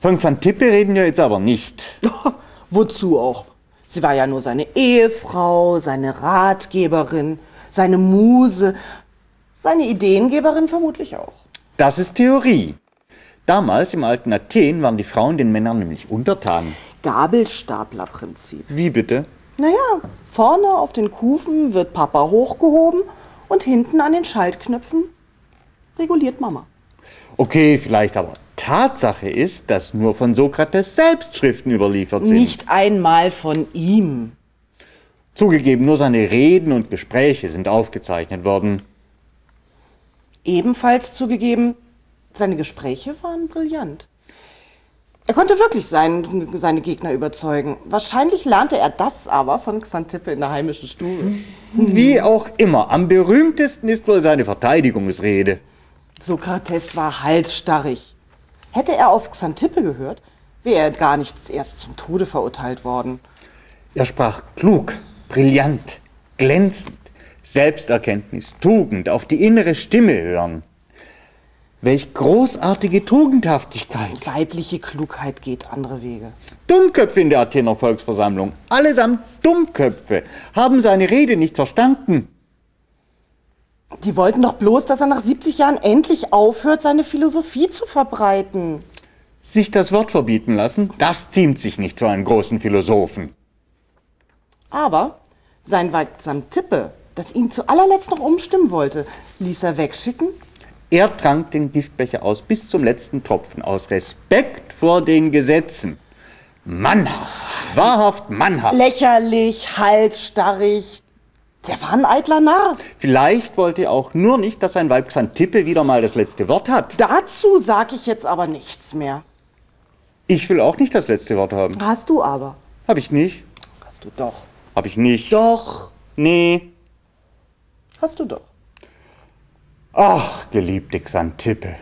Von Xantippe reden wir jetzt aber nicht. Wozu auch? Sie war ja nur seine Ehefrau, seine Ratgeberin, seine Muse, seine Ideengeberin vermutlich auch. Das ist Theorie. Damals im alten Athen waren die Frauen den Männern nämlich untertan. Gabelstaplerprinzip. Wie bitte? Naja, vorne auf den Kufen wird Papa hochgehoben und hinten an den Schaltknöpfen reguliert Mama. Okay, vielleicht aber Tatsache ist, dass nur von Sokrates selbst Schriften überliefert sind. Nicht einmal von ihm. Zugegeben, nur seine Reden und Gespräche sind aufgezeichnet worden. Ebenfalls zugegeben, seine Gespräche waren brillant. Er konnte wirklich sein, seine Gegner überzeugen. Wahrscheinlich lernte er das aber von Xantippe in der heimischen Stube. Wie auch immer, am berühmtesten ist wohl seine Verteidigungsrede. Sokrates war halsstarrig. Hätte er auf Xantippe gehört, wäre er gar nicht erst zum Tode verurteilt worden. Er sprach klug, brillant, glänzend, Selbsterkenntnis, Tugend, auf die innere Stimme hören. Welch großartige Tugendhaftigkeit. Weibliche Klugheit geht andere Wege. Dummköpfe in der Athener Volksversammlung, allesamt Dummköpfe, haben seine Rede nicht verstanden. Die wollten doch bloß, dass er nach 70 Jahren endlich aufhört, seine Philosophie zu verbreiten. Sich das Wort verbieten lassen, das ziemt sich nicht für einen großen Philosophen. Aber sein Weib Tippe, das ihn zu allerletzt noch umstimmen wollte, ließ er wegschicken. Er trank den Giftbecher aus bis zum letzten Tropfen, aus Respekt vor den Gesetzen. Mannhaft, wahrhaft mannhaft. Lächerlich, halsstarrig, der war ein eitler Narr. Vielleicht wollte er auch nur nicht, dass sein Weib Xantippe wieder mal das letzte Wort hat. Dazu sag ich jetzt aber nichts mehr. Ich will auch nicht das letzte Wort haben. Hast du aber. Hab ich nicht. Hast du doch. Hab ich nicht. Doch. Nee. Hast du doch. Ach, geliebte Xantippe.